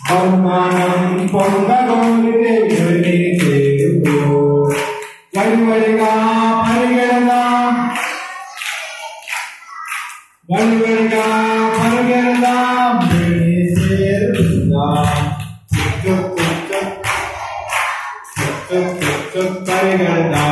அவமானம் பொங்ககோலிதே எழுதி சேருப்போ வழிவழிகா பருகிறதா வழிவழிகா பருகிறதா எழுதி சேருந்தா பருகிறதா